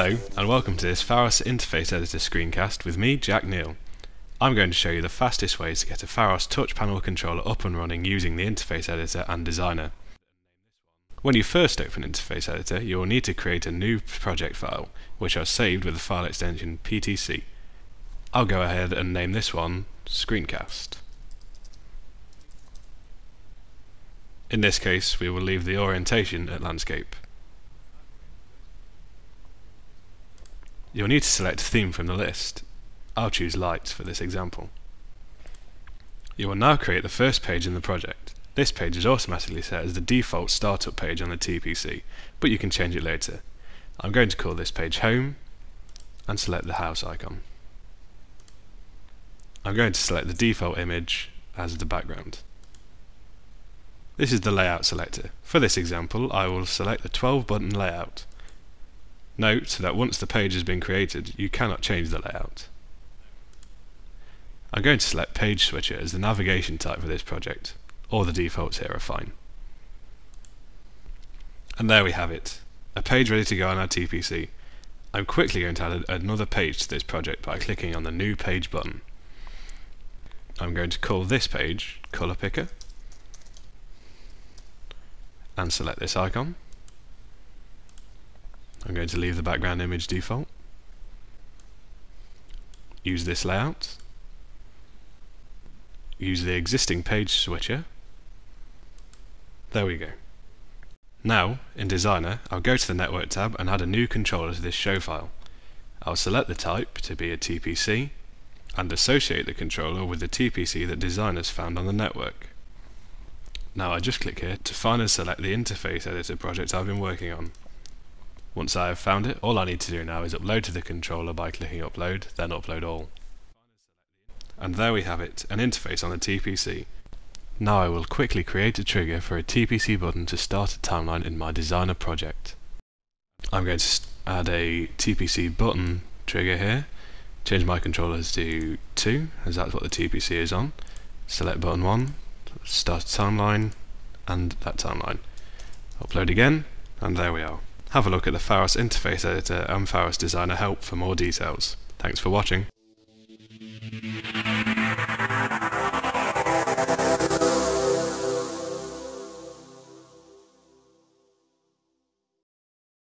and welcome to this Pharos Interface Editor screencast with me, Jack Neal. I'm going to show you the fastest ways to get a Pharos touch panel controller up and running using the Interface Editor and Designer. When you first open Interface Editor, you will need to create a new project file, which are saved with the file extension PTC. I'll go ahead and name this one Screencast. In this case, we will leave the orientation at landscape. You'll need to select a theme from the list. I'll choose light for this example. You will now create the first page in the project. This page is automatically set as the default startup page on the TPC, but you can change it later. I'm going to call this page Home and select the house icon. I'm going to select the default image as the background. This is the layout selector. For this example, I will select the 12 button layout. Note that once the page has been created, you cannot change the layout. I'm going to select Page Switcher as the navigation type for this project. All the defaults here are fine. And there we have it, a page ready to go on our TPC. I'm quickly going to add another page to this project by clicking on the New Page button. I'm going to call this page Colour Picker and select this icon. I'm going to leave the background image default. Use this layout. Use the existing page switcher. There we go. Now, in Designer, I'll go to the Network tab and add a new controller to this show file. I'll select the type to be a TPC and associate the controller with the TPC that designers found on the network. Now I just click here to and select the interface editor project I've been working on. Once I have found it, all I need to do now is upload to the controller by clicking upload, then upload all. And there we have it, an interface on the TPC. Now I will quickly create a trigger for a TPC button to start a timeline in my designer project. I'm going to add a TPC button trigger here, change my controllers to 2, as that's what the TPC is on, select button 1, start timeline, and that timeline. Upload again, and there we are. Have a look at the Pharos Interface Editor and Pharos Designer help for more details. Thanks for watching.